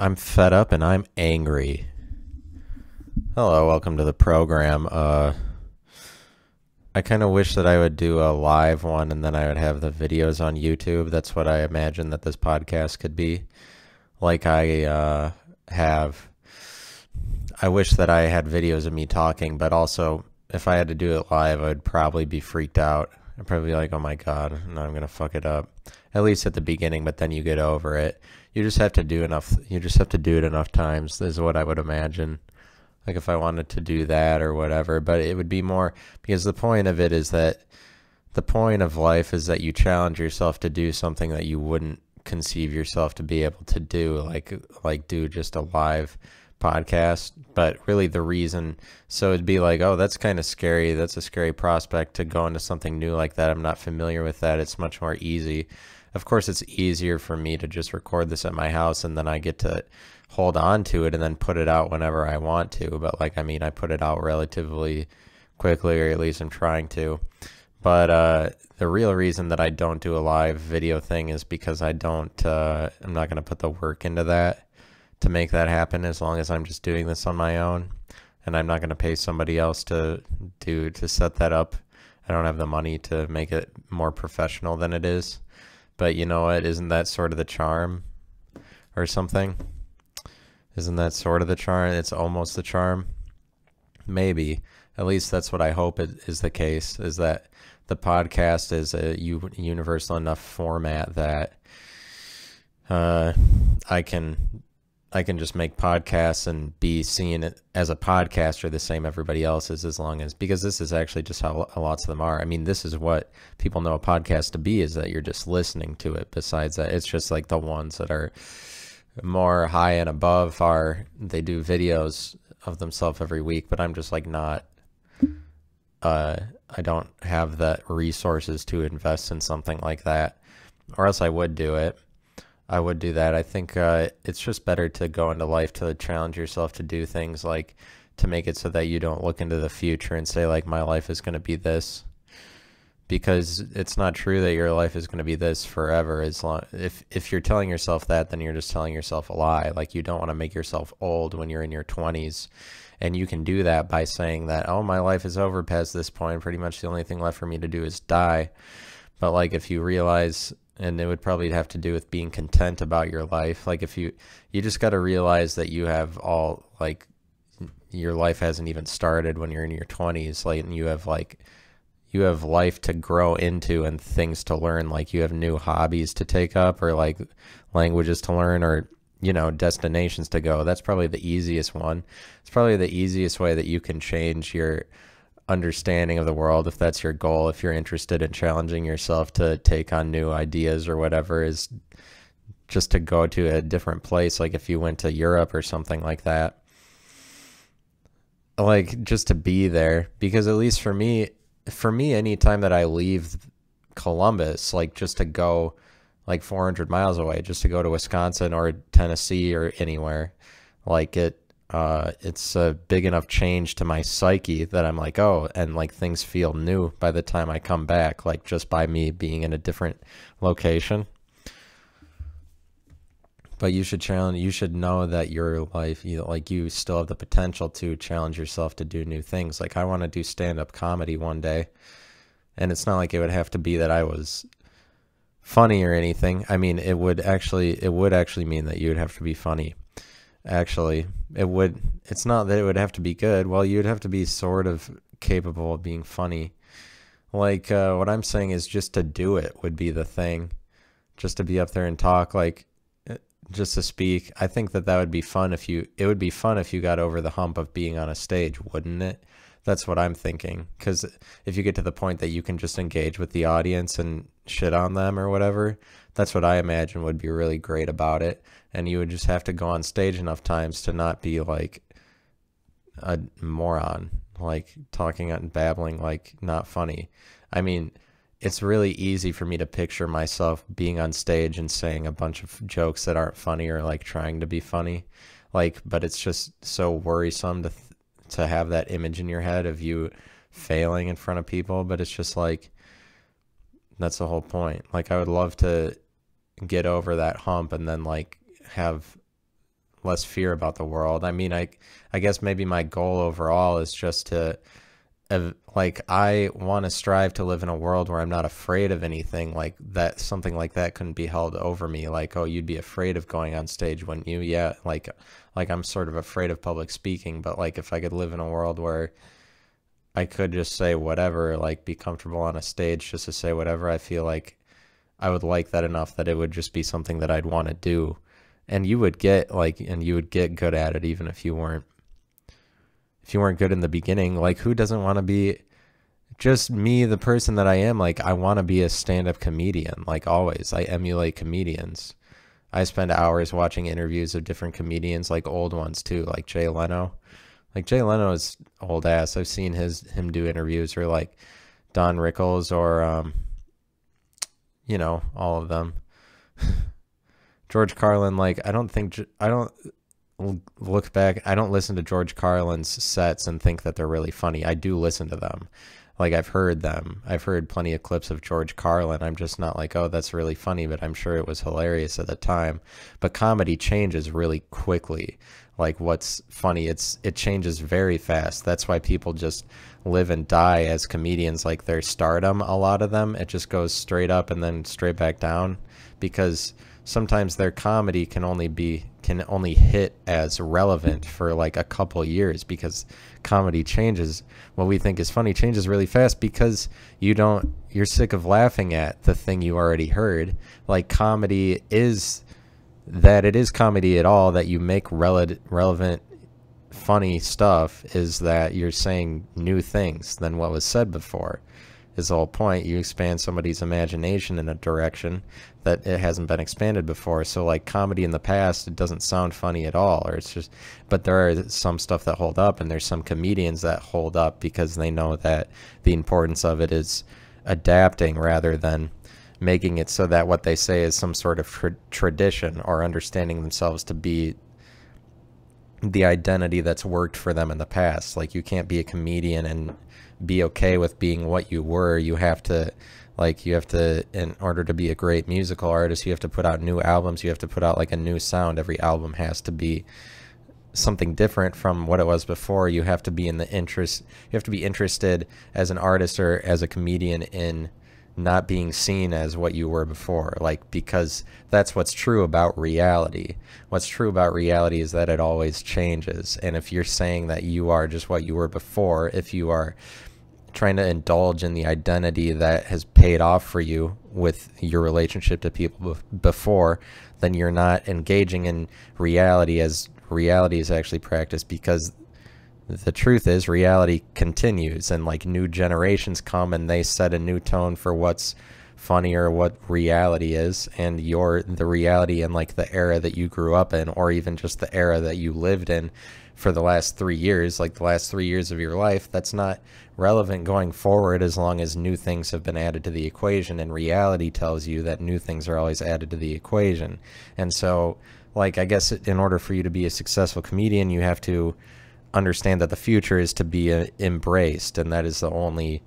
I'm fed up and I'm angry. Hello, welcome to the program. Uh, I kind of wish that I would do a live one and then I would have the videos on YouTube. That's what I imagine that this podcast could be. Like I uh, have. I wish that I had videos of me talking, but also if I had to do it live, I'd probably be freaked out. I'd probably be like, oh my God, now I'm going to fuck it up. At least at the beginning, but then you get over it. You just have to do enough. You just have to do it enough times, is what I would imagine. Like if I wanted to do that or whatever, but it would be more because the point of it is that the point of life is that you challenge yourself to do something that you wouldn't conceive yourself to be able to do, like like do just a live podcast. But really, the reason so it'd be like, oh, that's kind of scary. That's a scary prospect to go into something new like that. I'm not familiar with that. It's much more easy. Of course, it's easier for me to just record this at my house and then I get to hold on to it and then put it out whenever I want to. But like, I mean, I put it out relatively quickly, or at least I'm trying to. But uh, the real reason that I don't do a live video thing is because I don't, uh, I'm not going to put the work into that to make that happen as long as I'm just doing this on my own. And I'm not going to pay somebody else to do, to set that up. I don't have the money to make it more professional than it is. But you know what? Isn't that sort of the charm or something? Isn't that sort of the charm? It's almost the charm. Maybe. At least that's what I hope it is the case is that the podcast is a universal enough format that uh, I can I can just make podcasts and be seen as a podcaster the same everybody else is as long as because this is actually just how lots of them are. I mean, this is what people know a podcast to be is that you're just listening to it. Besides that, it's just like the ones that are more high and above are they do videos of themselves every week, but I'm just like not uh I don't have the resources to invest in something like that. Or else I would do it I would do that. I think uh, it's just better to go into life to challenge yourself to do things like to make it so that you don't look into the future and say like my life is going to be this. Because it's not true that your life is going to be this forever as long if if you're telling yourself that then you're just telling yourself a lie. Like you don't want to make yourself old when you're in your 20s and you can do that by saying that oh my life is over past this point. Pretty much the only thing left for me to do is die. But like if you realize and it would probably have to do with being content about your life. Like if you you just got to realize that you have all like your life hasn't even started when you're in your 20s like and you have like you have life to grow into and things to learn. Like you have new hobbies to take up or like languages to learn or you know destinations to go. That's probably the easiest one. It's probably the easiest way that you can change your understanding of the world if that's your goal if you're interested in challenging yourself to take on new ideas or whatever is just to go to a different place. Like if you went to Europe or something like that like just to be there. Because at least for me for me anytime that I leave Columbus like just to go like 400 miles away just to go to Wisconsin or Tennessee or anywhere like it uh, it's a big enough change to my psyche that I'm like, oh, and like things feel new by the time I come back, like just by me being in a different location. But you should challenge. You should know that your life, you like, you still have the potential to challenge yourself to do new things. Like I want to do stand up comedy one day, and it's not like it would have to be that I was funny or anything. I mean, it would actually, it would actually mean that you would have to be funny actually it would it's not that it would have to be good. Well you'd have to be sort of capable of being funny. Like uh, what i'm saying is just to do it would be the thing. Just to be up there and talk like uh, just to speak. I think that that would be fun if you it would be fun if you got over the hump of being on a stage wouldn't it? That's what i'm thinking. Because if you get to the point that you can just engage with the audience and shit on them or whatever that's what i imagine would be really great about it and you would just have to go on stage enough times to not be like a moron, like talking and babbling like not funny. I mean, it's really easy for me to picture myself being on stage and saying a bunch of jokes that aren't funny or like trying to be funny. Like, but it's just so worrisome to to have that image in your head of you failing in front of people, but it's just like that's the whole point. Like I would love to get over that hump and then like have less fear about the world. I mean, I I guess maybe my goal overall is just to like I want to strive to live in a world where I'm not afraid of anything like that something like that couldn't be held over me like oh you'd be afraid of going on stage wouldn't you yeah like like I'm sort of afraid of public speaking but like if I could live in a world where I could just say whatever like be comfortable on a stage just to say whatever I feel like I would like that enough that it would just be something that I'd want to do and you would get like and you would get good at it even if you weren't if you weren't good in the beginning, like who doesn't want to be just me, the person that I am? Like, I want to be a stand up comedian, like always. I emulate comedians. I spend hours watching interviews of different comedians, like old ones too, like Jay Leno. Like Jay Leno is old ass. I've seen his him do interviews or like Don Rickles or um you know, all of them. George Carlin, like I don't think I don't look back, I don't listen to George Carlin's sets and think that they're really funny. I do listen to them. Like I've heard them. I've heard plenty of clips of George Carlin. I'm just not like, oh, that's really funny, but I'm sure it was hilarious at the time. But comedy changes really quickly. Like what's funny, it's it changes very fast. That's why people just live and die as comedians like their stardom a lot of them. It just goes straight up and then straight back down because sometimes their comedy can only be can only hit as relevant for like a couple years because comedy changes what we think is funny changes really fast because you don't you're sick of laughing at the thing you already heard like comedy is that it is comedy at all that you make rele- relevant funny stuff is that you're saying new things than what was said before is the whole point. You expand somebody's imagination in a direction that it hasn't been expanded before. So like comedy in the past, it doesn't sound funny at all, or it's just. But there are some stuff that hold up, and there's some comedians that hold up because they know that the importance of it is adapting rather than making it so that what they say is some sort of tra tradition or understanding themselves to be the identity that's worked for them in the past. Like you can't be a comedian and be okay with being what you were. You have to like you have to in order to be a great musical artist, you have to put out new albums, you have to put out like a new sound. Every album has to be something different from what it was before. You have to be in the interest you have to be interested as an artist or as a comedian in not being seen as what you were before like because that's what's true about reality. What's true about reality is that it always changes and if you're saying that you are just what you were before if you are trying to indulge in the identity that has paid off for you with your relationship to people before, then you're not engaging in reality as reality is actually practiced because the truth is reality continues and like new generations come and they set a new tone for what's funny or what reality is and your the reality in like the era that you grew up in or even just the era that you lived in for the last three years, like the last three years of your life, that's not relevant going forward as long as new things have been added to the equation. And reality tells you that new things are always added to the equation. And so, like, I guess in order for you to be a successful comedian, you have to understand that the future is to be uh, embraced, and that is the only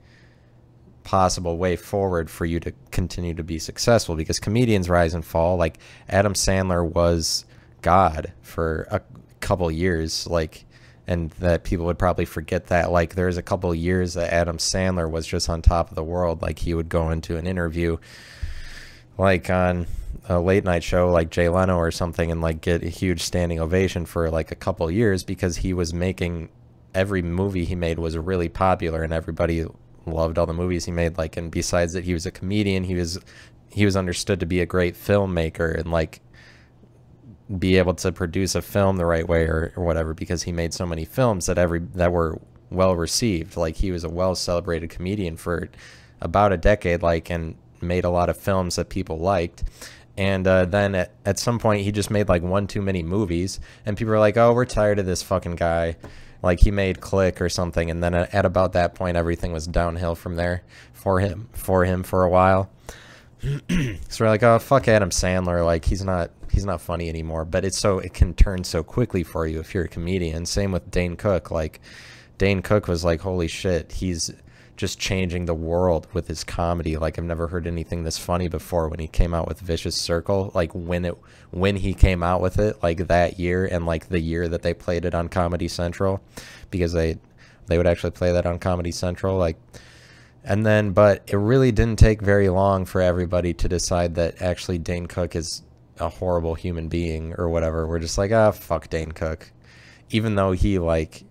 possible way forward for you to continue to be successful because comedians rise and fall like Adam Sandler was god for a couple years, like, and that people would probably forget that. Like, there's a couple years that Adam Sandler was just on top of the world. Like, he would go into an interview, like on a late night show, like Jay Leno or something, and like get a huge standing ovation for like a couple years because he was making every movie he made was really popular and everybody loved all the movies he made like and besides that he was a comedian he was he was understood to be a great filmmaker and like be able to produce a film the right way or, or whatever because he made so many films that every that were well received. Like he was a well celebrated comedian for about a decade like and made a lot of films that people liked. And uh, then at, at some point he just made like one too many movies. And people were like oh we're tired of this fucking guy. Like he made click or something. And then at, about that point everything was downhill from there for him for him for a while. So we're like oh fuck adam sandler. Like he's not he's not funny anymore. But it's so it can turn so quickly for you if you're a comedian. Same with Dane Cook. Like Dane Cook was like, holy shit, he's just changing the world with his comedy. Like I've never heard anything this funny before when he came out with Vicious Circle. Like when it when he came out with it, like that year and like the year that they played it on Comedy Central, because they they would actually play that on Comedy Central. Like and then but it really didn't take very long for everybody to decide that actually Dane Cook is a horrible human being or whatever. We're just like, ah, fuck Dane Cook. Even though he like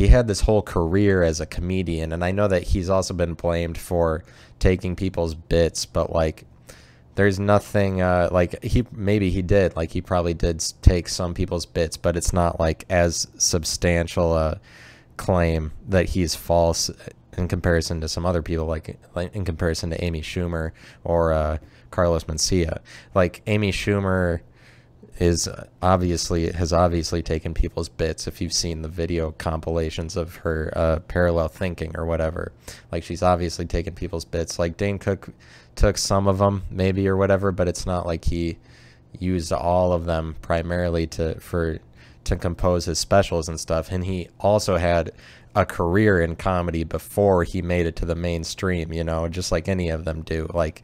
he had this whole career as a comedian and I know that he's also been blamed for taking people's bits, but like there's nothing uh, like he maybe he did like he probably did take some people's bits, but it's not like as substantial a claim that he's false in comparison to some other people, like, like in comparison to Amy Schumer or uh, Carlos Mencia. Like Amy Schumer is obviously has obviously taken people's bits if you've seen the video compilations of her uh, parallel thinking or whatever. Like she's obviously taken people's bits. Like dane cook took some of them maybe or whatever but it's not like he used all of them primarily to for to compose his specials and stuff. And he also had a career in comedy before he made it to the mainstream you know just like any of them do. Like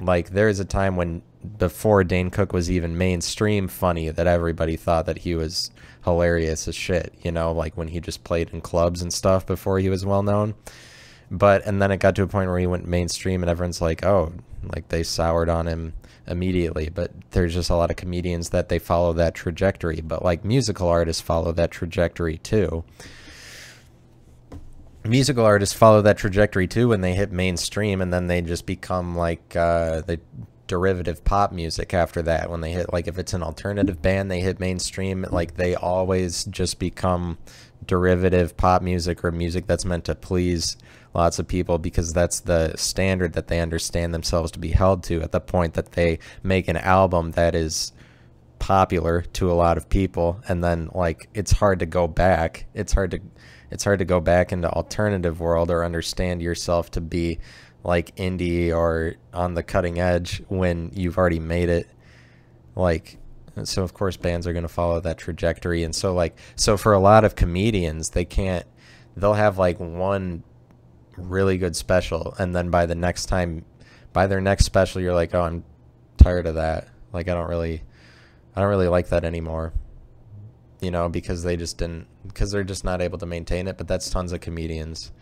like there's a time when before Dane Cook was even mainstream funny that everybody thought that he was hilarious as shit, you know, like when he just played in clubs and stuff before he was well known. But and then it got to a point where he went mainstream and everyone's like, "Oh, like they soured on him immediately." But there's just a lot of comedians that they follow that trajectory, but like musical artists follow that trajectory too musical artists follow that trajectory too when they hit mainstream and then they just become like uh, the derivative pop music after that. When they hit like if it's an alternative band they hit mainstream like they always just become derivative pop music or music that's meant to please lots of people because that's the standard that they understand themselves to be held to at the point that they make an album that is popular to a lot of people. And then like it's hard to go back. It's hard to it's hard to go back into alternative world or understand yourself to be like indie or on the cutting edge when you've already made it. Like so of course bands are going to follow that trajectory. And so like so for a lot of comedians they can't they'll have like one really good special and then by the next time by their next special you're like oh i'm tired of that. Like i don't really i don't really like that anymore you know, because they just didn't, because they're just not able to maintain it. But that's tons of comedians.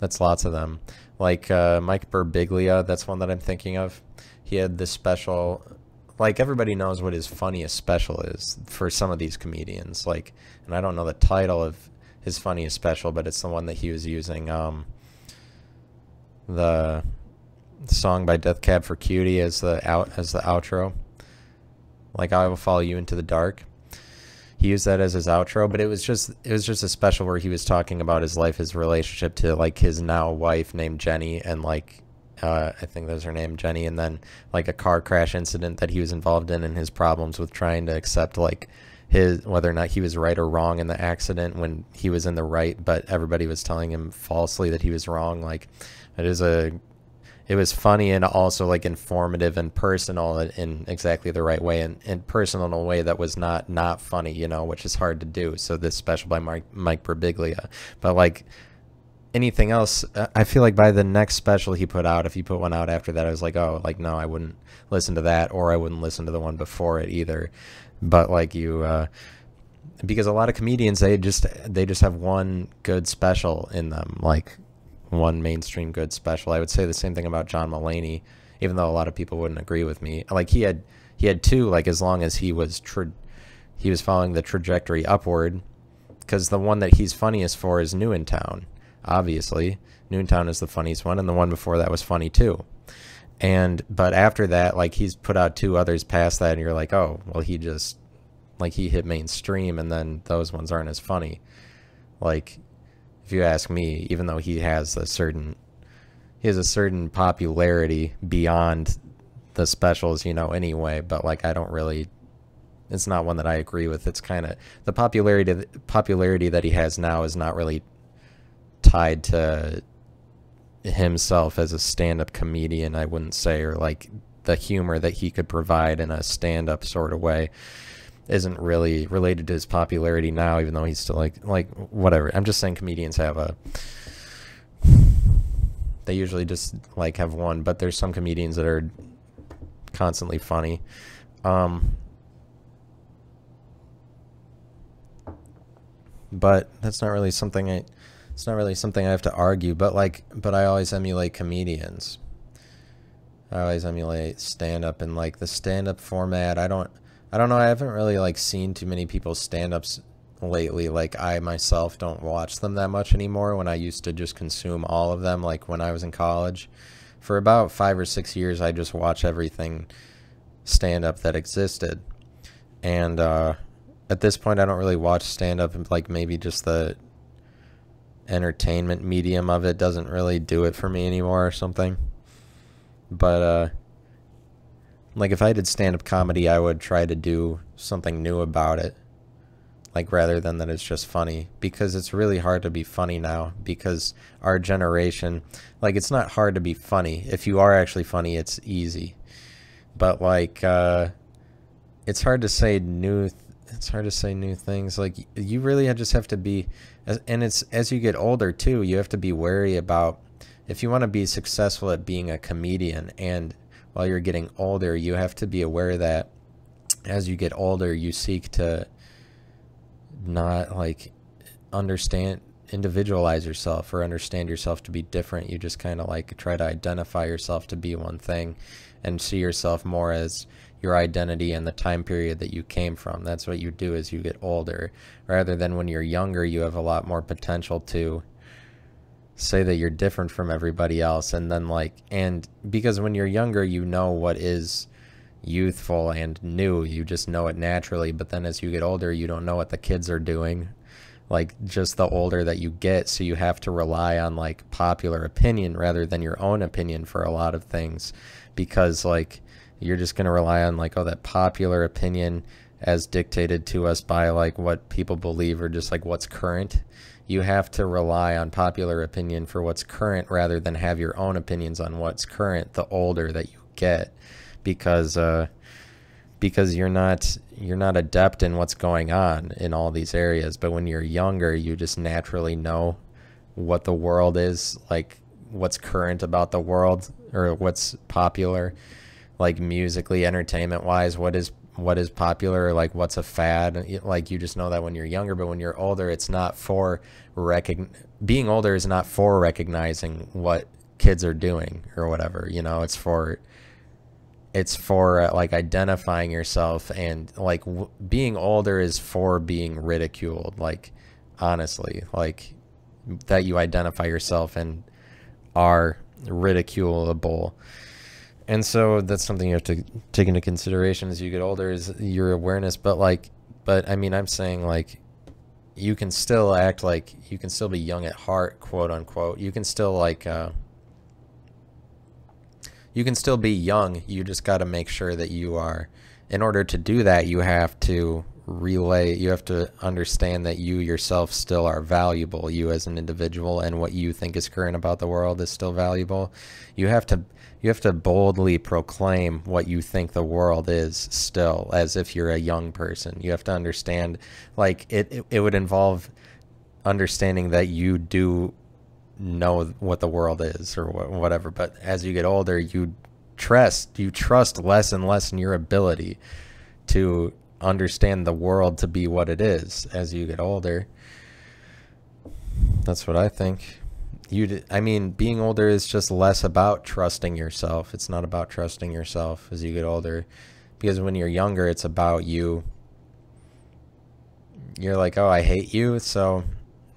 That's lots of them. Like uh, Mike Birbiglia, that's one that I'm thinking of. He had this special, like everybody knows what his funniest special is for some of these comedians. Like, and I don't know the title of his funniest special, but it's the one that he was using. Um, the song by Death Cab for Cutie as the out as the outro. Like I will follow you into the dark he used that as his outro but it was just it was just a special where he was talking about his life his relationship to like his now wife named jenny and like uh, i think that was her name jenny and then like a car crash incident that he was involved in and his problems with trying to accept like his whether or not he was right or wrong in the accident when he was in the right but everybody was telling him falsely that he was wrong. Like it is a it was funny and also like informative and personal in exactly the right way and, and personal in a way that was not not funny you know which is hard to do. So this special by mike mike birbiglia. But like anything else i feel like by the next special he put out if he put one out after that i was like oh like no i wouldn't listen to that or i wouldn't listen to the one before it either. But like you uh because a lot of comedians they just they just have one good special in them like one mainstream good special. I would say the same thing about John Mulaney, even though a lot of people wouldn't agree with me. Like he had he had two like as long as he was tra- he was following the trajectory upward because the one that he's funniest for is New in Town. Obviously, New in Town is the funniest one and the one before that was funny too. And but after that like he's put out two others past that and you're like, "Oh, well he just like he hit mainstream and then those ones aren't as funny." Like if you ask me, even though he has a certain he has a certain popularity beyond the specials, you know, anyway, but like I don't really it's not one that I agree with. It's kind of the popularity popularity that he has now is not really tied to himself as a stand-up comedian, I wouldn't say, or like the humor that he could provide in a stand-up sort of way isn't really related to his popularity now, even though he's still like like whatever. I'm just saying comedians have a They usually just like have one, but there's some comedians that are constantly funny. Um, but that's not really something I it's not really something I have to argue, but like but I always emulate comedians. I always emulate stand up and like the stand up format. I don't I don't know, I haven't really like seen too many people's stand ups lately. Like I myself don't watch them that much anymore when I used to just consume all of them like when I was in college. For about 5 or 6 years I just watched everything stand up that existed. And uh at this point I don't really watch stand up like maybe just the entertainment medium of it doesn't really do it for me anymore or something. But uh like if I did stand up comedy I would try to do something new about it. Like rather than that it's just funny because it's really hard to be funny now because our generation like it's not hard to be funny. If you are actually funny it's easy. But like uh it's hard to say new it's hard to say new things. Like you really just have to be, and it's as you get older too. You have to be wary about if you want to be successful at being a comedian, and while you're getting older, you have to be aware that as you get older, you seek to not like understand individualize yourself or understand yourself to be different. You just kind of like try to identify yourself to be one thing and see yourself more as your identity and the time period that you came from. That's what you do as you get older. Rather than when you're younger, you have a lot more potential to say that you're different from everybody else. And then, like, and because when you're younger, you know what is youthful and new, you just know it naturally. But then as you get older, you don't know what the kids are doing. Like, just the older that you get, so you have to rely on like popular opinion rather than your own opinion for a lot of things because, like, you're just going to rely on like oh that popular opinion as dictated to us by like what people believe or just like what's current. You have to rely on popular opinion for what's current rather than have your own opinions on what's current the older that you get because uh because you're not you're not adept in what's going on in all these areas. But when you're younger you just naturally know what the world is like what's current about the world or what's popular like musically entertainment wise what is what is popular like what's a fad? Like you just know that when you're younger but when you're older it's not for recogn being older is not for recognizing what kids are doing or whatever you know? It's for it's for uh, like identifying yourself and like being older is for being ridiculed like honestly like that you identify yourself and are ridiculable and so that's something you have to take into consideration as you get older is your awareness. But like but i mean i'm saying like you can still act like you can still be young at heart quote unquote. You can still like uh you can still be young. You just got to make sure that you are. In order to do that you have to relay you have to understand that you yourself still are valuable. You as an individual and what you think is current about the world is still valuable. You have to you have to boldly proclaim what you think the world is still as if you're a young person. You have to understand like it it, it would involve understanding that you do know what the world is or whatever. But as you get older you trust you trust less and less in your ability to understand the world to be what it is. As you get older that's what i think you I mean, being older is just less about trusting yourself. It's not about trusting yourself as you get older because when you're younger, it's about you. You're like, "Oh, I hate you." So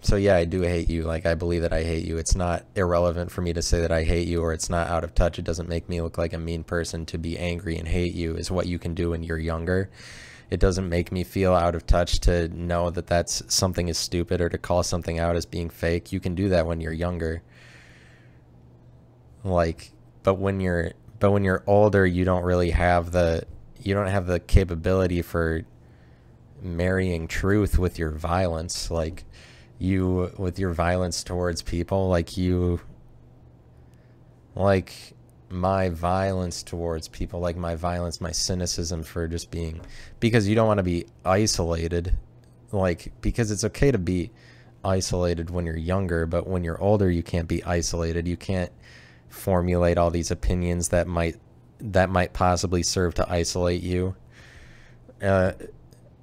so yeah, I do hate you. Like I believe that I hate you. It's not irrelevant for me to say that I hate you or it's not out of touch. It doesn't make me look like a mean person to be angry and hate you is what you can do when you're younger it doesn't make me feel out of touch to know that that's something is stupid or to call something out as being fake. You can do that when you're younger. Like, but when you're but when you're older, you don't really have the you don't have the capability for marrying truth with your violence like you with your violence towards people like you like my violence towards people, like my violence, my cynicism for just being, because you don't want to be isolated, like, because it's okay to be isolated when you're younger, but when you're older, you can't be isolated. You can't, formulate all these opinions that might that might possibly serve to isolate you. Uh,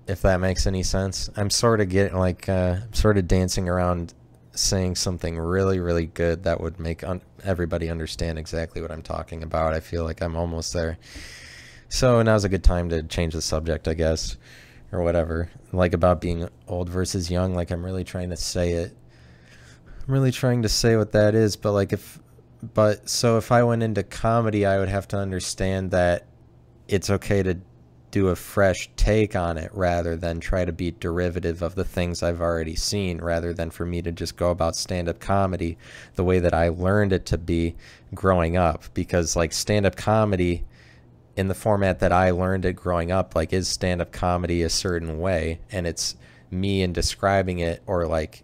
if that makes any sense, I'm sort of getting like uh, sort of dancing around saying something really really good that would make un- everybody understand exactly what I'm talking about. I feel like I'm almost there. So now's a good time to change the subject, I guess, or whatever. Like about being old versus young, like I'm really trying to say it. I'm really trying to say what that is, but like if but so if I went into comedy, I would have to understand that it's okay to do a fresh take on it rather than try to be derivative of the things I've already seen, rather than for me to just go about stand up comedy the way that I learned it to be growing up. Because, like, stand up comedy in the format that I learned it growing up, like, is stand up comedy a certain way? And it's me in describing it or like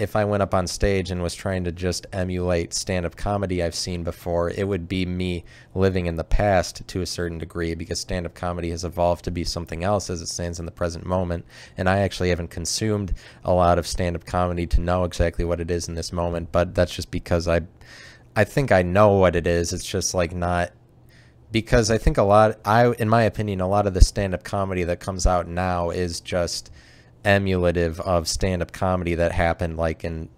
if I went up on stage and was trying to just emulate stand up comedy I've seen before, it would be me living in the past to a certain degree because stand up comedy has evolved to be something else as it stands in the present moment. And I actually haven't consumed a lot of stand up comedy to know exactly what it is in this moment, but that's just because I I think I know what it is. It's just like not because I think a lot I in my opinion a lot of the stand up comedy that comes out now is just emulative of stand-up comedy that happened like in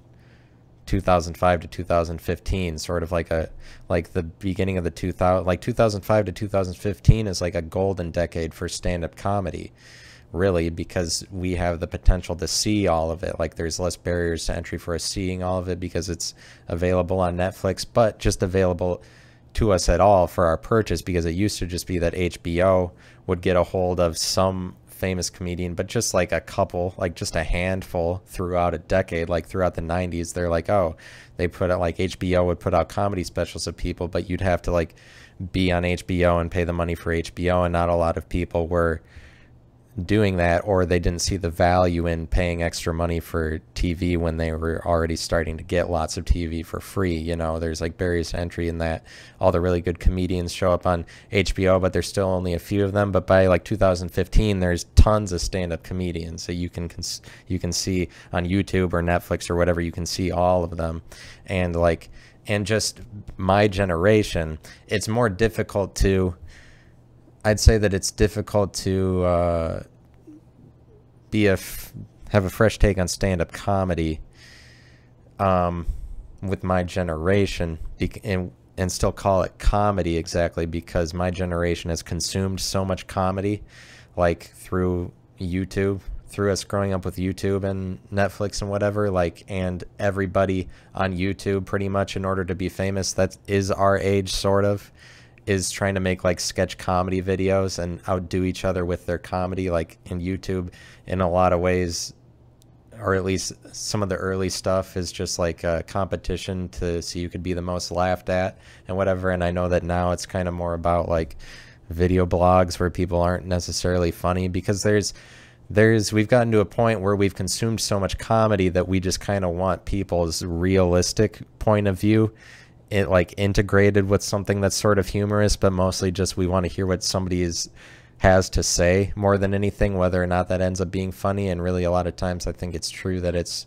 2005 to 2015 sort of like a like the beginning of the 2000 like 2005 to 2015 is like a golden decade for stand-up comedy really because we have the potential to see all of it. Like there's less barriers to entry for us seeing all of it because it's available on Netflix but just available to us at all for our purchase because it used to just be that HBO would get a hold of some famous comedian, but just like a couple, like just a handful throughout a decade, like throughout the 90s. They're like, oh, they put out like HBO would put out comedy specials of people, but you'd have to like be on HBO and pay the money for HBO, and not a lot of people were doing that or they didn't see the value in paying extra money for TV when they were already starting to get lots of TV for free. You know, there's like barriers to entry in that. All the really good comedians show up on HBO, but there's still only a few of them. But by like 2015, there's tons of stand-up comedians that you can you can see on YouTube or Netflix or whatever. You can see all of them, and like and just my generation, it's more difficult to I'd say that it's difficult to uh, be a f- have a fresh take on stand up comedy um, with my generation and and still call it comedy exactly because my generation has consumed so much comedy like through YouTube through us growing up with YouTube and Netflix and whatever like and everybody on YouTube pretty much in order to be famous that is our age sort of is trying to make like sketch comedy videos and outdo each other with their comedy like in YouTube in a lot of ways or at least some of the early stuff is just like a competition to see who could be the most laughed at and whatever. And I know that now it's kind of more about like video blogs where people aren't necessarily funny because there's there's we've gotten to a point where we've consumed so much comedy that we just kind of want people's realistic point of view it like integrated with something that's sort of humorous, but mostly just we want to hear what somebody is has to say more than anything, whether or not that ends up being funny. And really, a lot of times, I think it's true that it's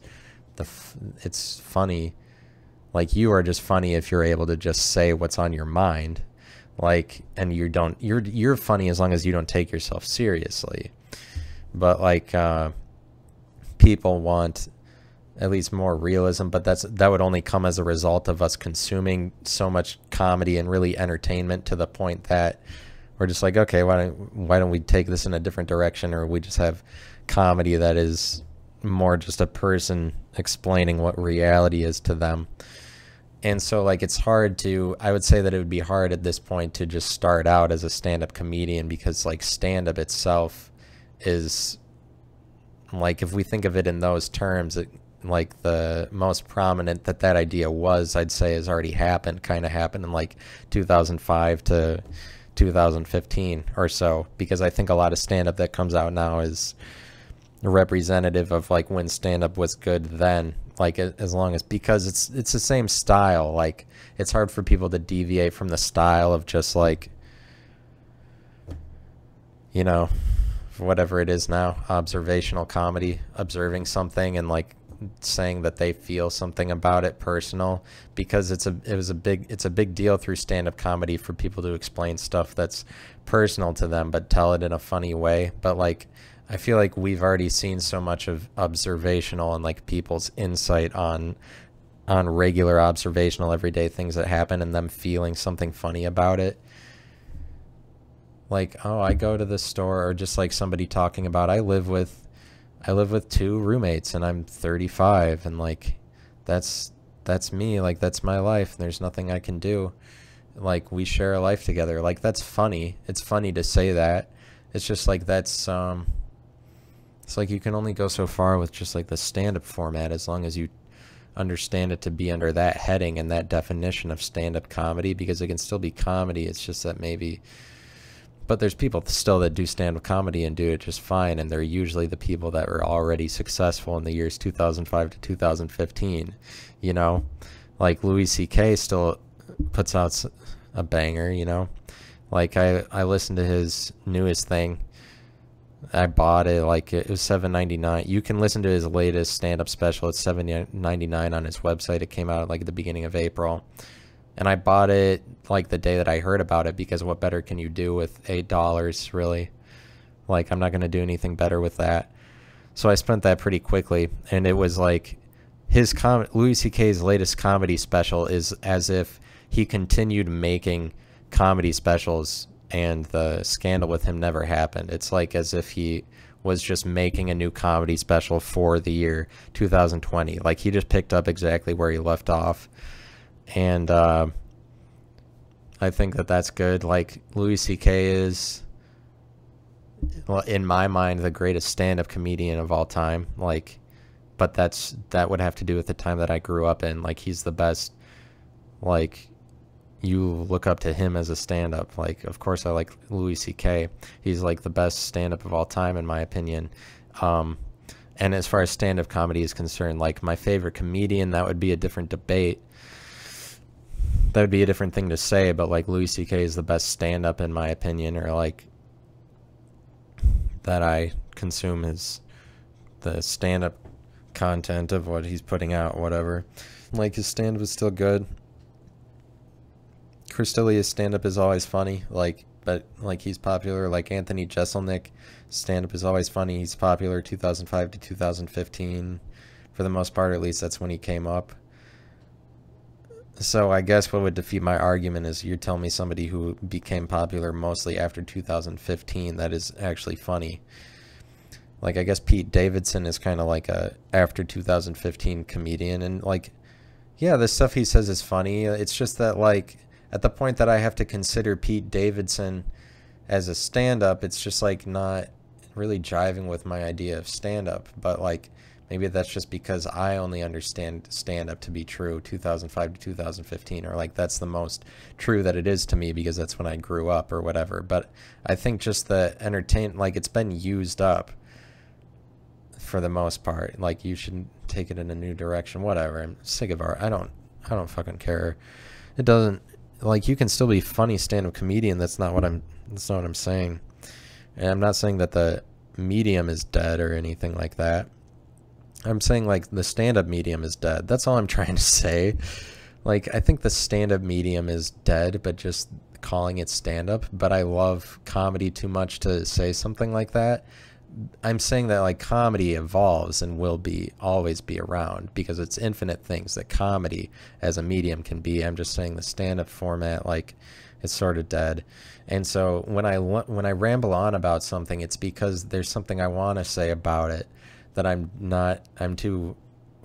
the it's funny. Like you are just funny if you're able to just say what's on your mind, like, and you don't you're you're funny as long as you don't take yourself seriously. But like, uh, people want at least more realism, but that's that would only come as a result of us consuming so much comedy and really entertainment to the point that we're just like, okay, why don't why don't we take this in a different direction, or we just have comedy that is more just a person explaining what reality is to them. And so like it's hard to I would say that it would be hard at this point to just start out as a stand-up comedian because like stand-up itself is like if we think of it in those terms it like the most prominent that that idea was i'd say has already happened kind of happened in like 2005 to 2015 or so because i think a lot of stand up that comes out now is representative of like when stand up was good then like as long as because it's it's the same style like it's hard for people to deviate from the style of just like you know whatever it is now observational comedy observing something and like saying that they feel something about it personal because it's a it was a big it's a big deal through stand-up comedy for people to explain stuff that's personal to them but tell it in a funny way. But like I feel like we've already seen so much of observational and like people's insight on on regular observational everyday things that happen and them feeling something funny about it. Like oh i go to the store or just like somebody talking about i live with i live with two roommates and i'm 35 and like that's that's me like that's my life and there's nothing i can do. Like we share a life together. Like that's funny. It's funny to say that. It's just like that's um it's like you can only go so far with just like the stand-up format as long as you understand it to be under that heading and that definition of stand-up comedy because it can still be comedy. It's just that maybe but there's people still that do stand-up comedy and do it just fine and they're usually the people that were already successful in the years 2005 to 2015 you know? Like louis ck still puts out a banger you know? Like i i listened to his newest thing. I bought it like it was 7.99 you can listen to his latest stand-up special. It's 7.99 on his website. It came out like at the beginning of april and I bought it like the day that I heard about it because what better can you do with eight dollars really? Like I'm not gonna do anything better with that. So I spent that pretty quickly, and it was like his com Louis C.K.'s latest comedy special is as if he continued making comedy specials and the scandal with him never happened. It's like as if he was just making a new comedy special for the year 2020. Like he just picked up exactly where he left off and uh, I think that that's good. Like Louis C.K. is, well, in my mind, the greatest stand-up comedian of all time. Like, but that's that would have to do with the time that I grew up in. Like, he's the best. Like, you look up to him as a stand-up. Like, of course, I like Louis C.K. He's like the best stand-up of all time, in my opinion. Um, and as far as stand-up comedy is concerned, like my favorite comedian, that would be a different debate that would be a different thing to say, but like Louis C.K. is the best stand up in my opinion, or like that I consume is the stand up content of what he's putting out, whatever. Like his stand up is still good. Chris D'Elia's stand up is always funny, like but like he's popular. Like Anthony Jeselnik, stand up is always funny. He's popular 2005 to 2015, for the most part. At least that's when he came up. So I guess what would defeat my argument is you're telling me somebody who became popular mostly after 2015 that is actually funny. Like I guess Pete Davidson is kind of like a after 2015 comedian and like yeah, the stuff he says is funny. It's just that like at the point that I have to consider Pete Davidson as a stand-up, it's just like not really jiving with my idea of stand-up, but like Maybe that's just because I only understand stand up to be true 2005 to 2015, or like that's the most true that it is to me because that's when I grew up or whatever. But I think just the entertain, like it's been used up for the most part. Like you should take it in a new direction, whatever. I'm sick of art. I don't, I don't fucking care. It doesn't, like you can still be funny stand up comedian. That's not what I'm, that's not what I'm saying. And I'm not saying that the medium is dead or anything like that. I'm saying like the stand-up medium is dead. That's all I'm trying to say. Like I think the stand-up medium is dead, but just calling it stand-up. But I love comedy too much to say something like that. I'm saying that like comedy evolves and will be always be around because it's infinite things that comedy as a medium can be. I'm just saying the stand-up format like it's sort of dead. And so when I when I ramble on about something, it's because there's something I want to say about it that I'm not I'm too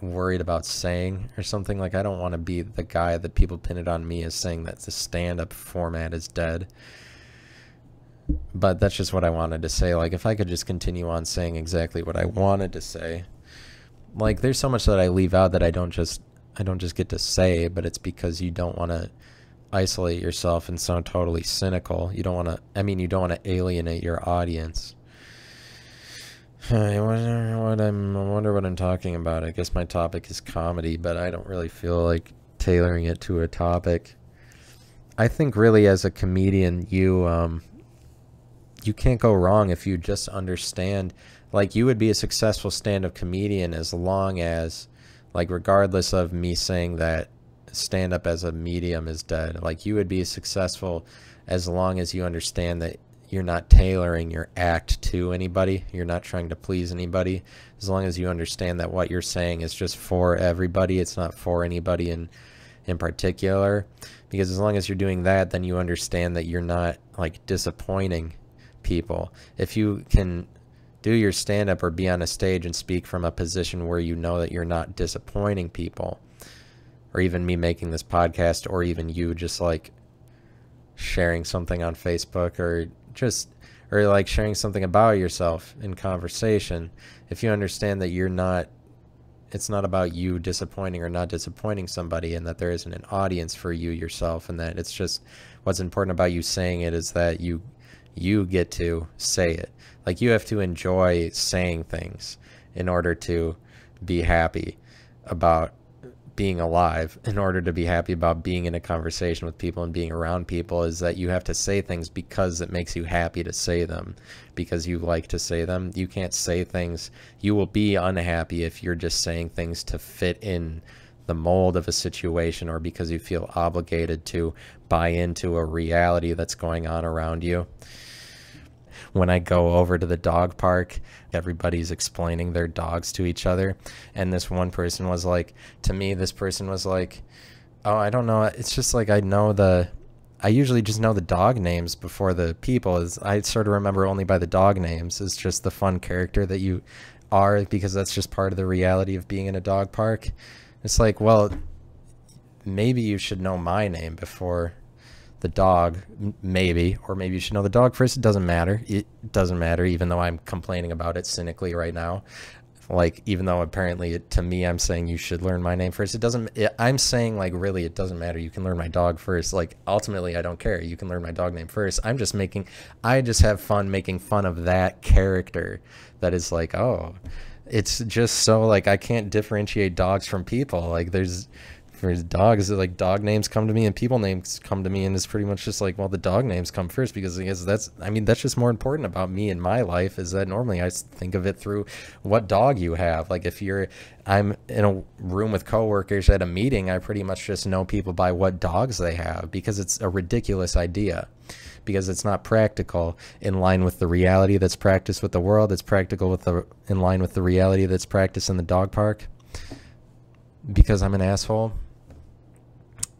worried about saying or something like I don't want to be the guy that people pin it on me as saying that the stand-up format is dead. But that's just what I wanted to say. Like if I could just continue on saying exactly what I wanted to say. Like there's so much that I leave out that I don't just I don't just get to say, but it's because you don't want to isolate yourself and sound totally cynical. You don't want to I mean you don't want to alienate your audience. I wonder what I'm. I wonder what I'm talking about. I guess my topic is comedy, but I don't really feel like tailoring it to a topic. I think really, as a comedian, you um, you can't go wrong if you just understand. Like you would be a successful stand-up comedian as long as like regardless of me saying that stand up as a medium is dead, like you would be successful as long as you understand that you're not tailoring your act to anybody. You're not trying to please anybody. As long as you understand that what you're saying is just for everybody, it's not for anybody in in particular. Because as long as you're doing that, then you understand that you're not like disappointing people. If you can do your stand up or be on a stage and speak from a position where you know that you're not disappointing people, or even me making this podcast, or even you just like sharing something on Facebook or just or like sharing something about yourself in conversation if you understand that you're not it's not about you disappointing or not disappointing somebody and that there isn't an audience for you yourself and that it's just what's important about you saying it is that you you get to say it. Like you have to enjoy saying things in order to be happy about being alive in order to be happy about being in a conversation with people and being around people is that you have to say things because it makes you happy to say them. Because you like to say them. You can't say things. You will be unhappy if you're just saying things to fit in the mold of a situation or because you feel obligated to buy into a reality that's going on around you when I go over to the dog park, everybody's explaining their dogs to each other. And this one person was like, to me, this person was like, oh, I don't know. It's just like I know the, I usually just know the dog names before the people. Is I sort of remember only by the dog names. It's just the fun character that you are because that's just part of the reality of being in a dog park. It's like, well, maybe you should know my name before the dog, maybe, or maybe you should know the dog first. It doesn't matter. It doesn't matter, even though I'm complaining about it cynically right now. Like, even though apparently it, to me, I'm saying you should learn my name first. It doesn't, it, I'm saying, like, really, it doesn't matter. You can learn my dog first. Like, ultimately, I don't care. You can learn my dog name first. I'm just making, I just have fun making fun of that character that is like, oh, it's just so, like, I can't differentiate dogs from people. Like, there's, for his dogs is like dog names come to me and people names come to me and it's pretty much just like well the dog names come first because I guess that's I mean that's just more important about me in my life is that normally I think of it through what dog you have. Like if you're I'm in a room with coworkers at a meeting I pretty much just know people by what dogs they have because it's a ridiculous idea because it's not practical in line with the reality that's practiced with the world it's practical with the in line with the reality that's practiced in the dog park because I'm an asshole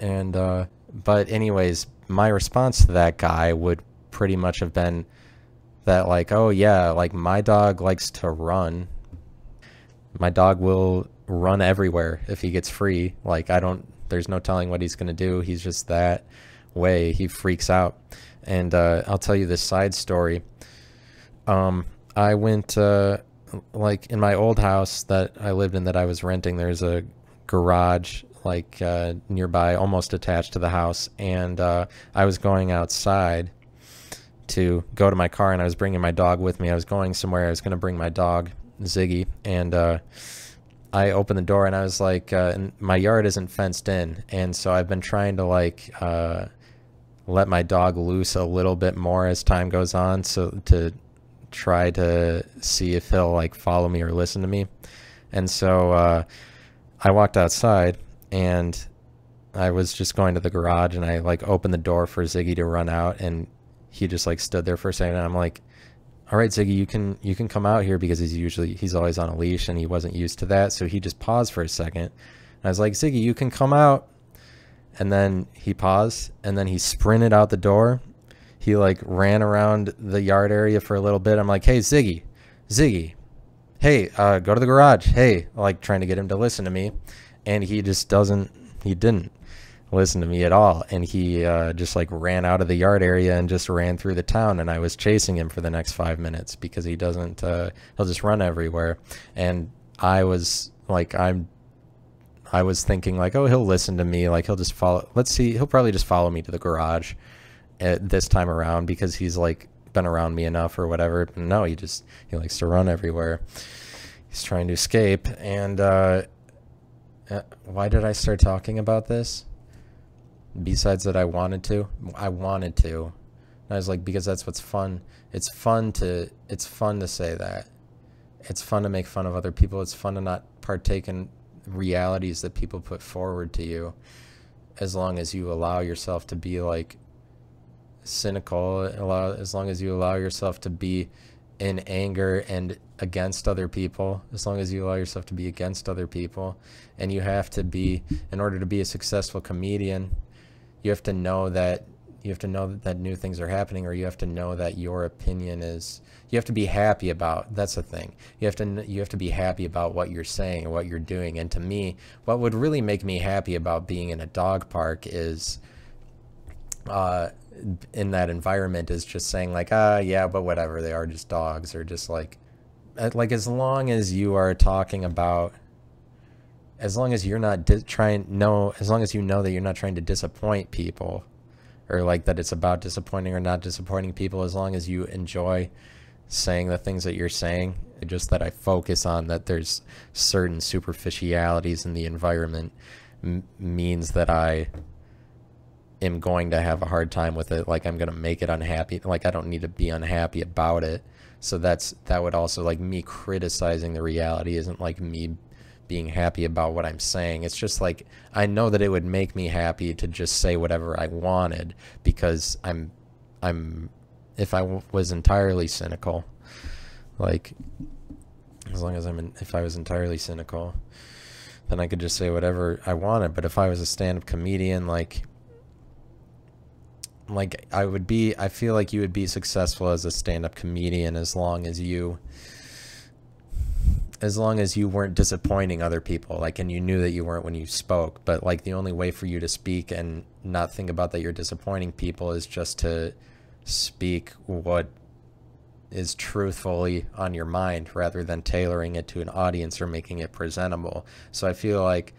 and uh, but anyways, my response to that guy would pretty much have been that like, oh yeah, like my dog likes to run. My dog will run everywhere if he gets free. Like I don't there's no telling what he's going to do. He's just that way. He freaks out. And uh, I'll tell you this side story. Um, I went uh, like in my old house that I lived in that I was renting. There's a garage like uh, nearby, almost attached to the house, and uh, I was going outside to go to my car, and I was bringing my dog with me. I was going somewhere. I was going to bring my dog Ziggy, and uh, I opened the door, and I was like, uh, my yard isn't fenced in, and so I've been trying to like uh, let my dog loose a little bit more as time goes on, so to try to see if he'll like follow me or listen to me, and so. Uh, I walked outside and I was just going to the garage and I like opened the door for Ziggy to run out and he just like stood there for a second and I'm like, all right, Ziggy, you can you can come out here because he's usually he's always on a leash and he wasn't used to that. So he just paused for a second. And I was like, Ziggy, you can come out. And then he paused and then he sprinted out the door. He like ran around the yard area for a little bit. I'm like, hey, Ziggy, Ziggy, hey, uh, go to the garage. Hey, like trying to get him to listen to me and he just doesn't he didn't listen to me at all. And he uh, just like ran out of the yard area and just ran through the town and i was chasing him for the next five minutes because he doesn't uh, he'll just run everywhere. And i was like i'm i was thinking like oh he'll listen to me like he'll just follow let's see he'll probably just follow me to the garage at this time around because he's like been around me enough or whatever. No he just he likes to run everywhere. He's trying to escape and uh uh, why did I start talking about this? Besides that, I wanted to. I wanted to. And I was like, because that's what's fun. It's fun to. It's fun to say that. It's fun to make fun of other people. It's fun to not partake in realities that people put forward to you as long as you allow yourself to be like cynical allow as long as you allow yourself to be in anger and against other people as long as you allow yourself to be against other people and you have to be in order to be a successful comedian you have to know that you have to know that, new things are happening or you have to know that your opinion is you have to be happy about that's the thing. You have to you have to be happy about what you're saying and what you're doing. And to me what would really make me happy about being in a dog park is uh in that environment is just saying like ah yeah but whatever they are just dogs or just like Uh, like as long as you are talking about as long as you're not trying no as long as you know that you're not trying to disappoint people or like that it's about disappointing or not disappointing people as long as you enjoy saying the things that you're saying just that I focus on that there's certain superficialities in the environment means that I am going to have a hard time with it. Like I'm going to make it unhappy. Like I don't need to be unhappy about it. So that's that would also like me criticizing the reality isn't like me being happy about what I'm saying. It's just like I know that it would make me happy to just say whatever I wanted because I'm I'm if I was entirely cynical like as long as I'm in, if I was entirely cynical then I could just say whatever I wanted, but if I was a stand-up comedian like like I would be I feel like you would be successful as a stand-up comedian as long as you as long as you weren't disappointing other people like and you knew that you weren't when you spoke. But like the only way for you to speak and not think about that you're disappointing people is just to speak what is truthfully on your mind rather than tailoring it to an audience or making it presentable. So i feel like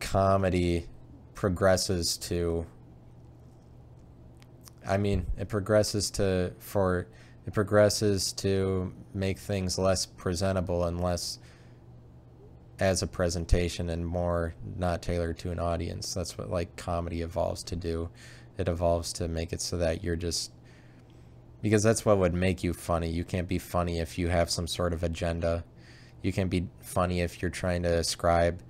comedy progresses to i mean it progresses to for it progresses to make things less presentable and less as a presentation and more not tailored to an audience. That's what like comedy evolves to do. It evolves to make it so that you're just because that's what would make you funny. You can't be funny if you have some sort of agenda. You can't be funny if you're trying to ascribe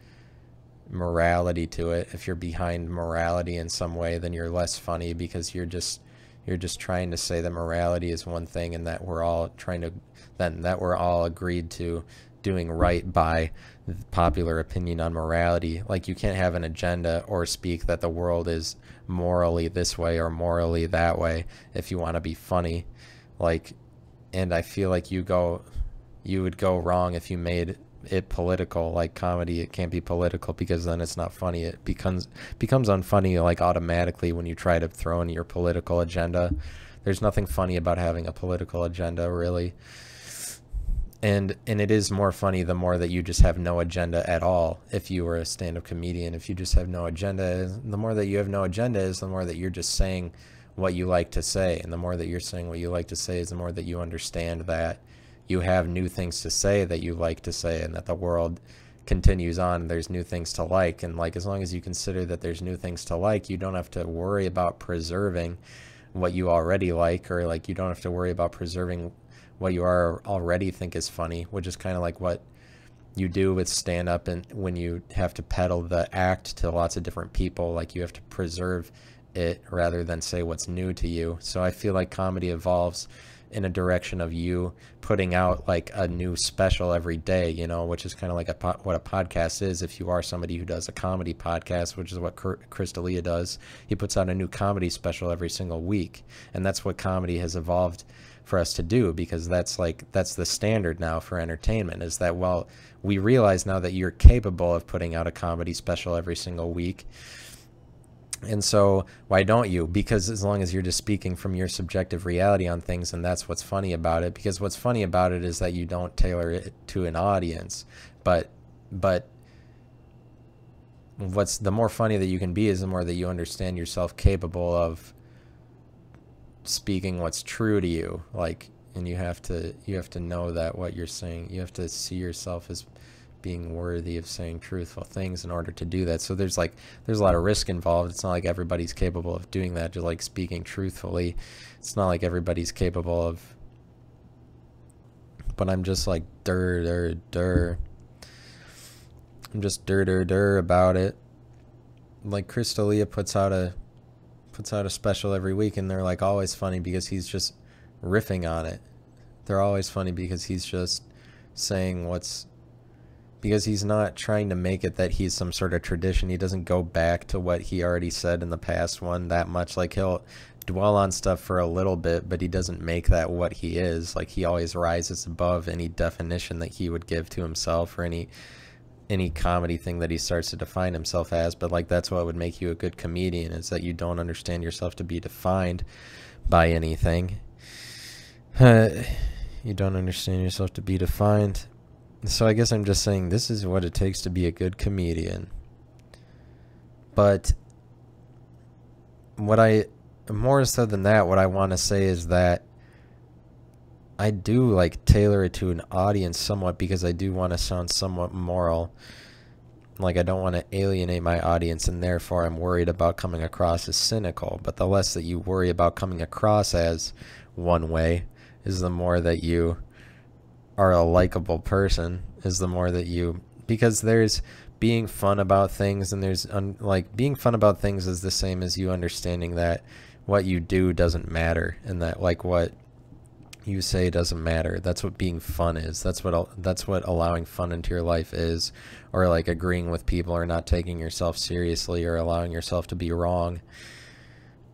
morality to it. If you're behind morality in some way, then you're less funny because you're just you're just trying to say that morality is one thing and that we're all trying to then that we're all agreed to doing right by popular opinion on morality like you can't have an agenda or speak that the world is morally this way or morally that way if you want to be funny like and i feel like you go you would go wrong if you made it political like comedy it can't be political because then it's not funny. It becomes becomes unfunny like automatically when you try to throw in your political agenda. There's nothing funny about having a political agenda really. And and it is more funny the more that you just have no agenda at all. If you were a stand-up comedian if you just have no agenda the more that you have no agenda is the more that you're just saying what you like to say. And the more that you're saying what you like to say is the more that you understand that you have new things to say that you like to say and that the world continues on there's new things to like. And like as long as you consider that there's new things to like you don't have to worry about preserving what you already like or like you don't have to worry about preserving what you are already think is funny which is kind of like what you do with stand up and when you have to peddle the act to lots of different people like you have to preserve it rather than say what's new to you. So i feel like comedy evolves in a direction of you putting out like a new special every day, you know, which is kind of like a po- what a podcast is. If you are somebody who does a comedy podcast, which is what Chris D'Elia does, he puts out a new comedy special every single week, and that's what comedy has evolved for us to do because that's like that's the standard now for entertainment. Is that well, we realize now that you're capable of putting out a comedy special every single week and so, why don't you? Because as long as you're just speaking from your subjective reality on things, and that's what's funny about it. Because what's funny about it is that you don't tailor it to an audience, but but what's the more funny that you can be is the more that you understand yourself capable of speaking what's true to you. Like, and you have to you have to know that what you're saying, you have to see yourself as being worthy of saying truthful things in order to do that. So there's like there's a lot of risk involved. It's not like everybody's capable of doing that, just like speaking truthfully. It's not like everybody's capable of but I'm just like dur dur dur. I'm just dur dur dur about it. Like Chris D'Elia puts out a puts out a special every week and they're like always funny because he's just riffing on it. They're always funny because he's just saying what's because he's not trying to make it that he's some sort of tradition. He doesn't go back to what he already said in the past one that much. Like he'll dwell on stuff for a little bit, but he doesn't make that what he is. Like he always rises above any definition that he would give to himself or any any comedy thing that he starts to define himself as. But like that's what would make you a good comedian is that you don't understand yourself to be defined by anything. you don't understand yourself to be defined. So I guess I'm just saying this is what it takes to be a good comedian. But what I more so than that, what I want to say is that I do like tailor it to an audience somewhat because I do want to sound somewhat moral. Like I don't want to alienate my audience and therefore I'm worried about coming across as cynical. But the less that you worry about coming across as one way is the more that you are a likable person is the more that you because there's being fun about things and there's un, like being fun about things is the same as you understanding that what you do doesn't matter and that like what you say doesn't matter. That's what being fun is. That's what that's what allowing fun into your life is or like agreeing with people or not taking yourself seriously or allowing yourself to be wrong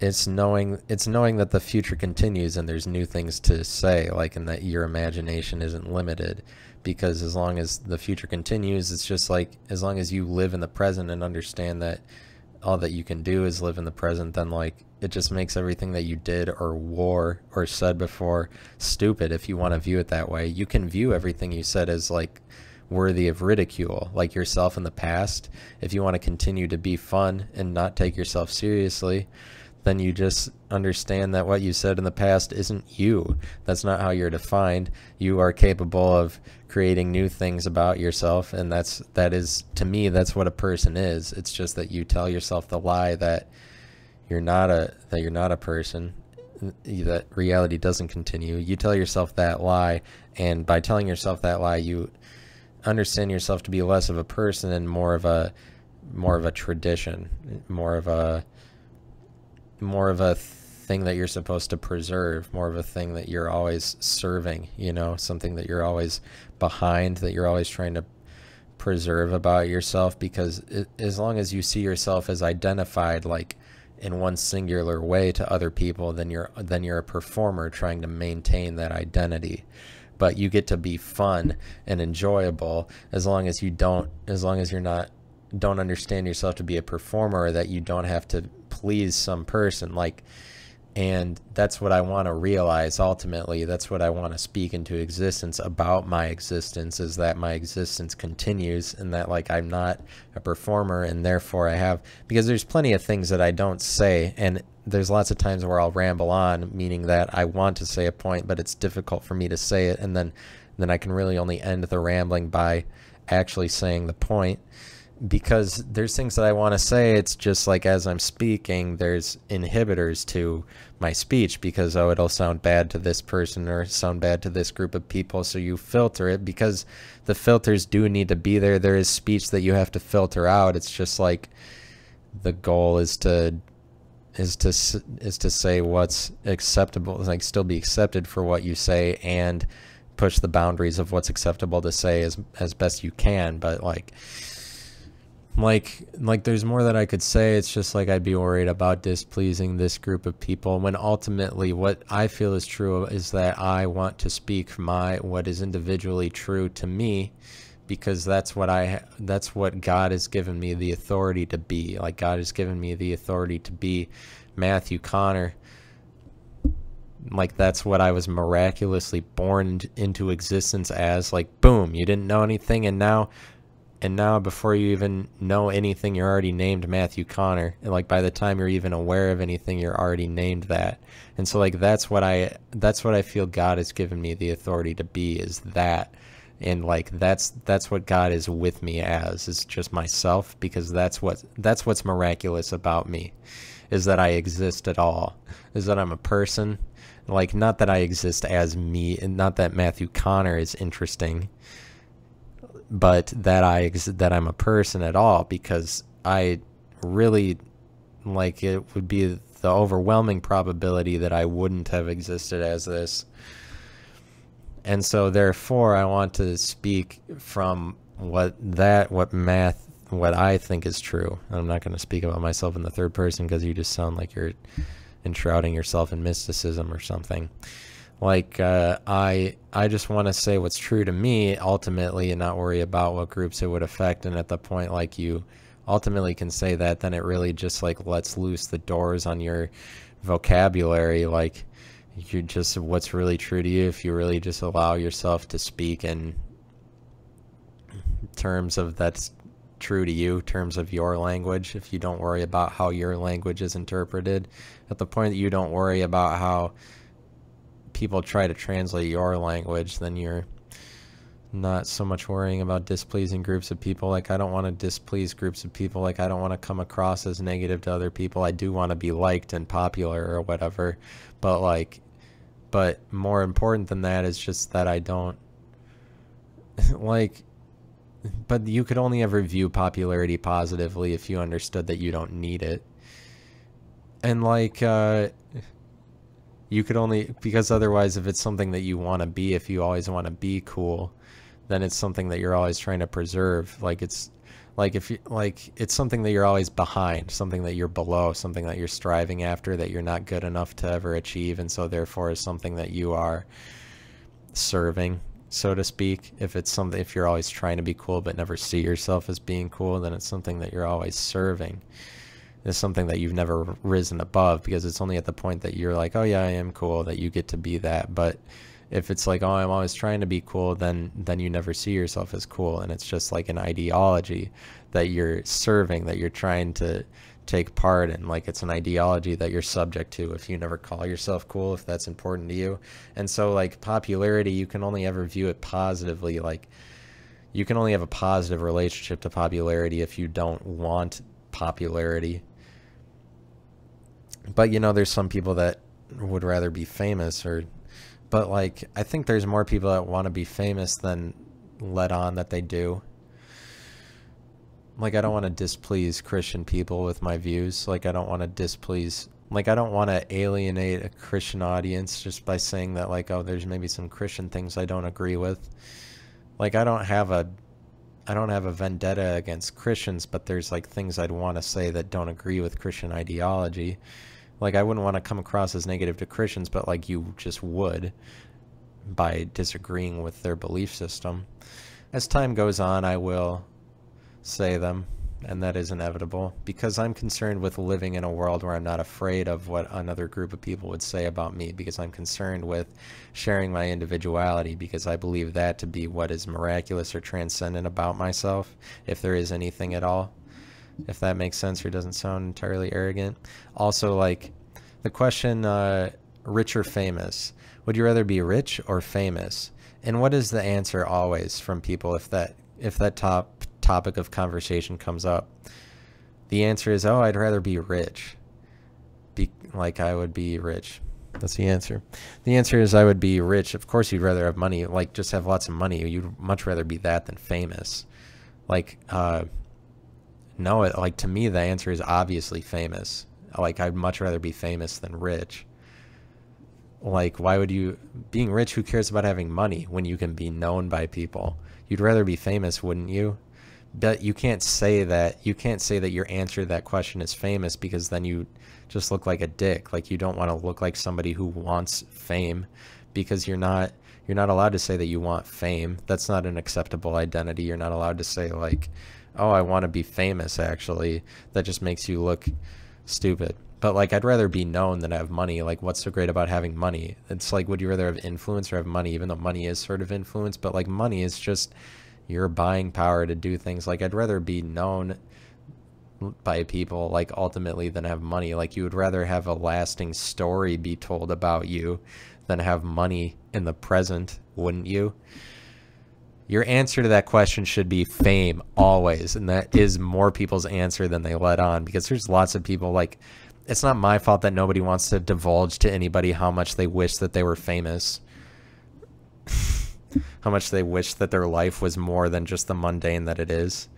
it's knowing it's knowing that the future continues and there's new things to say like and that your imagination isn't limited because as long as the future continues it's just like as long as you live in the present and understand that all that you can do is live in the present then like it just makes everything that you did or wore or said before stupid if you want to view it that way. You can view everything you said as like worthy of ridicule like yourself in the past. If you want to continue to be fun and not take yourself seriously then you just understand that what you said in the past isn't you. That's not how you're defined. You are capable of creating new things about yourself and that's that is to me that's what a person is. It's just that you tell yourself the lie that you're not a that you're not a person that reality doesn't continue. You tell yourself that lie and by telling yourself that lie you understand yourself to be less of a person and more of a more of a tradition, more of a more of a thing that you're supposed to preserve, more of a thing that you're always serving, you know, something that you're always behind, that you're always trying to preserve about yourself because it, as long as you see yourself as identified like in one singular way to other people then you're then you're a performer trying to maintain that identity. But you get to be fun and enjoyable as long as you don't as long as you're not don't understand yourself to be a performer that you don't have to please some person like and that's what I want to realize ultimately that's what I want to speak into existence about my existence is that my existence continues and that like I'm not a performer and therefore I have because there's plenty of things that I don't say and there's lots of times where I'll ramble on meaning that I want to say a point but it's difficult for me to say it and then then I can really only end the rambling by actually saying the point because there's things that I want to say. It's just like as I'm speaking, there's inhibitors to my speech because, oh, it'll sound bad to this person or sound bad to this group of people. So you filter it because the filters do need to be there. There is speech that you have to filter out. It's just like the goal is to is to is to say what's acceptable like still be accepted for what you say and push the boundaries of what's acceptable to say as as best you can but like like like there's more that I could say. It's just like I'd be worried about displeasing this group of people when ultimately what I feel is true is that I want to speak my what is individually true to me because that's what I that's what God has given me the authority to be. Like God has given me the authority to be Matthew Connor. Like that's what I was miraculously born into existence as. Like boom, you didn't know anything and now and now before you even know anything you're already named matthew connor. And like by the time you're even aware of anything you're already named that. And so like that's what i that's what i feel god has given me the authority to be is that. And like that's that's what god is with me as is just myself because that's what that's what's miraculous about me is that i exist at all is that i'm a person. Like not that i exist as me and not that matthew connor is interesting but that I that I'm a person at all because I really like it would be the overwhelming probability that I wouldn't have existed as this. And so therefore I want to speak from what that what math what I think is true. I'm not going to speak about myself in the third person because you just sound like you're enshrouding yourself in mysticism or something. Like uh, I I just want to say what's true to me ultimately and not worry about what groups it would affect. And at the point like you ultimately can say that then it really just like lets loose the doors on your vocabulary. Like you just what's really true to you if you really just allow yourself to speak in terms of that's true to you terms of your language if you don't worry about how your language is interpreted. At the point that you don't worry about how people try to translate your language then you're not so much worrying about displeasing groups of people. Like i don't want to displease groups of people. Like i don't want to come across as negative to other people. I do want to be liked and popular or whatever. But like but more important than that is just that i don't like but you could only ever view popularity positively if you understood that you don't need it. And like uh you could only because otherwise if it's something that you want to be if you always want to be cool then it's something that you're always trying to preserve like it's like if you like it's something that you're always behind something that you're below something that you're striving after that you're not good enough to ever achieve and so therefore is something that you are serving so to speak. If it's something, if you're always trying to be cool but never see yourself as being cool, then it's something that you're always serving. It's something that you've never risen above because it's only at the point that you're like, oh yeah, I am cool that you get to be that. But if it's like, oh, I'm always trying to be cool, then then you never see yourself as cool, and it's just like an ideology that you're serving, that you're trying to take part in. Like it's an ideology that you're subject to if you never call yourself cool if that's important to you. And so like popularity you can only ever view it positively. Like you can only have a positive relationship to popularity if you don't want popularity but you know there's some people that would rather be famous or but like i think there's more people that want to be famous than let on that they do like I don't want to displease Christian people with my views. Like I don't want to displease like I don't want to alienate a Christian audience just by saying that like oh there's maybe some Christian things I don't agree with. Like I don't have a I don't have a vendetta against Christians, but there's like things I'd want to say that don't agree with Christian ideology. Like I wouldn't want to come across as negative to Christians, but like you just would by disagreeing with their belief system. As time goes on, I will say them, and that is inevitable, because I'm concerned with living in a world where I'm not afraid of what another group of people would say about me, because I'm concerned with sharing my individuality, because I believe that to be what is miraculous or transcendent about myself, if there is anything at all. If that makes sense or doesn't sound entirely arrogant. Also, like, the question, uh, rich or famous? Would you rather be rich or famous? And what is the answer always from people if that if that top topic of conversation comes up, the answer is, oh, I'd rather be rich. Be like I would be rich. That's the answer. The answer is I would be rich. Of course, you'd rather have money, like just have lots of money. You'd much rather be that than famous. Like, uh, no, like to me, the answer is obviously famous. Like, I'd much rather be famous than rich. Like, why would you, being rich, who cares about having money when you can be known by people? You'd rather be famous, wouldn't you? But you can't say that you can't say that your answer to that question is famous because then you just look like a dick. Like you don't want to look like somebody who wants fame because you're not you're not allowed to say that you want fame. That's not an acceptable identity. You're not allowed to say like oh i want to be famous actually. That just makes you look stupid. But like i'd rather be known than have money. Like what's so great about having money? It's like would you rather have influence or have money? Even though money is sort of influence but like money is just your buying power to do things. Like I'd rather be known by people like ultimately than have money. Like you would rather have a lasting story be told about you than have money in the present wouldn't you? Your answer to that question should be fame always. And that is more people's answer than they let on because there's lots of people like it's not my fault that nobody wants to divulge to anybody how much they wish that they were famous how much they wish that their life was more than just the mundane that it is.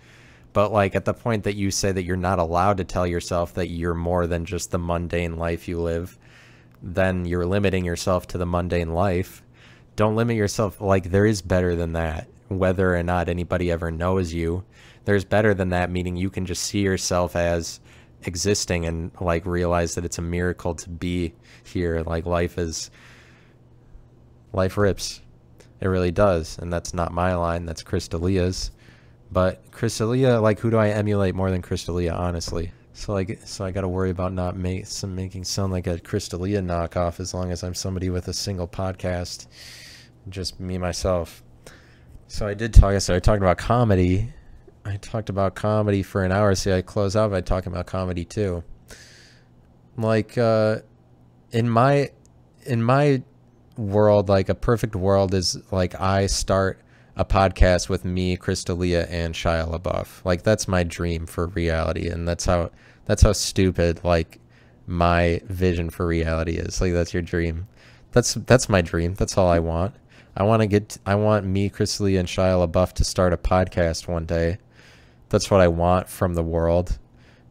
But like at the point that you say that you're not allowed to tell yourself that you're more than just the mundane life you live, then you're limiting yourself to the mundane life. Don't limit yourself like there is better than that. Whether or not anybody ever knows you, there's better than that meaning you can just see yourself as existing and like realize that it's a miracle to be here. Like life is life rips. It really does. And that's not my line, that's Chris D'Elia's. But Chris D'Elia, like who do I emulate more than Chris D'Elia, honestly? So like so I gotta worry about not make some making sound like a Chris D'Elia knockoff as long as I'm somebody with a single podcast. Just me myself. So I did talk so I talked about comedy. I talked about comedy for an hour, so I close out by talking about comedy too. Like uh in my in my world, like a perfect world is like I start a podcast with me, Chris D'Elia, and Shia LaBeouf. Like that's my dream for reality, and that's how that's how stupid like my vision for reality is. Like that's your dream. That's that's my dream. That's all I want. I want to get. I want me, Chris D'Elia, and Shia LaBeouf to start a podcast one day. That's what I want from the world.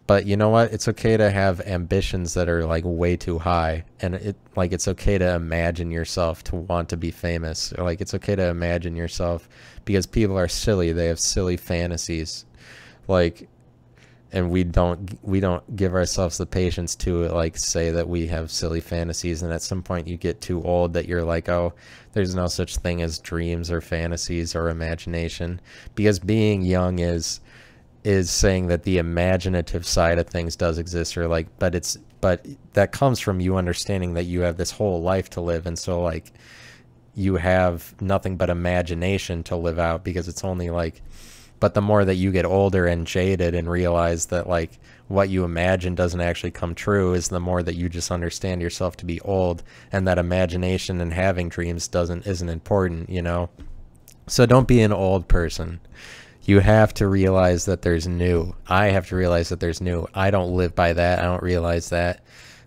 But you know what? It's okay to have ambitions that are like way too high, and it like it's okay to imagine yourself to want to be famous. Or, like it's okay to imagine yourself because people are silly. They have silly fantasies, like, and we don't we don't give ourselves the patience to like say that we have silly fantasies. And at some point, you get too old that you're like, oh, there's no such thing as dreams or fantasies or imagination, because being young is is saying that the imaginative side of things does exist or like but it's but that comes from you understanding that you have this whole life to live and so like you have nothing but imagination to live out because it's only like but the more that you get older and jaded and realize that like what you imagine doesn't actually come true is the more that you just understand yourself to be old and that imagination and having dreams doesn't isn't important you know? So don't be an old person you have to realize that there's new. I have to realize that there's new. I don't live by that. I don't realize that.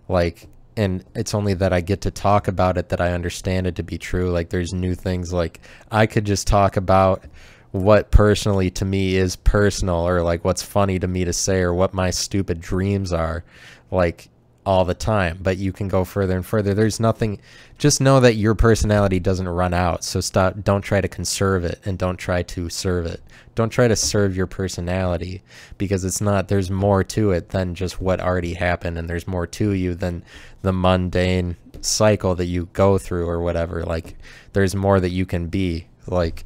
Like, and it's only that I get to talk about it that I understand it to be true. Like, there's new things. Like, I could just talk about what personally to me is personal or like what's funny to me to say or what my stupid dreams are. Like, all the time, but you can go further and further. There's nothing, just know that your personality doesn't run out. So stop, don't try to conserve it and don't try to serve it. Don't try to serve your personality because it's not, there's more to it than just what already happened. And there's more to you than the mundane cycle that you go through or whatever. Like there's more that you can be like,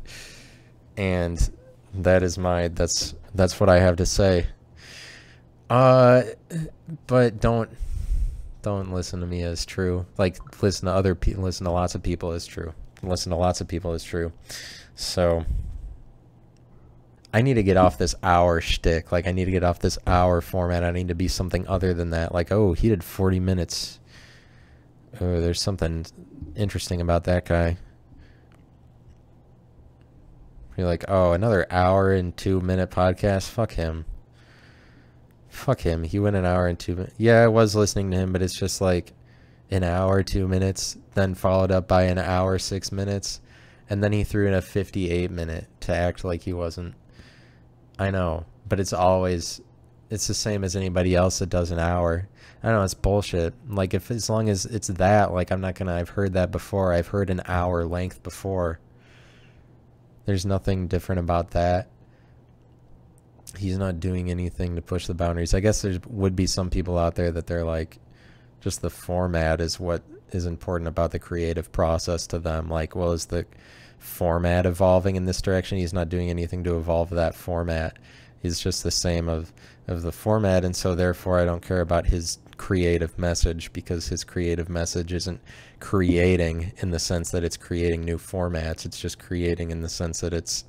and that is my, that's, that's what I have to say. Uh, but don't, don't listen to me as true. Like listen to other people, listen to lots of people as true. Listen to lots of people as true. So I need to get off this hour shtick. Like I need to get off this hour format. I need to be something other than that. Like oh, he did 40 minutes. Oh, there's something interesting about that guy. You're like, oh, another hour and two minute podcast. Fuck him. Fuck him. He went an hour and two minutes. Yeah, I was listening to him, but it's just like an hour, two minutes, then followed up by an hour, six minutes. And then he threw in a 58 minute to act like he wasn't. I know, but it's always, it's the same as anybody else that does an hour. I don't know it's bullshit. Like if as long as it's that, like I'm not gonna. I've heard that before. I've heard an hour length before. There's nothing different about that he's not doing anything to push the boundaries. I guess there would be some people out there that they're like, just the format is what is important about the creative process to them. Like, well, is the format evolving in this direction? He's not doing anything to evolve that format. He's just the same of of the format, and so therefore I don't care about his creative message because his creative message isn't creating in the sense that it's creating new formats. It's just creating in the sense that it's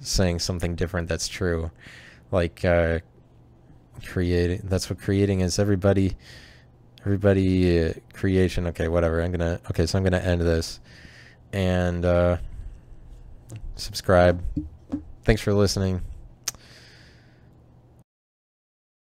saying something different that's true. Like uh creating that's what creating is. Everybody everybody uh, creation okay whatever. I'm gonna okay so i'm gonna end this. And uh subscribe. Thanks for listening